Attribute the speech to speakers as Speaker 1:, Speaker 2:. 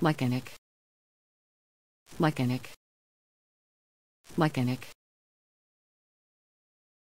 Speaker 1: Mechanic. Mechanic. Mechanic.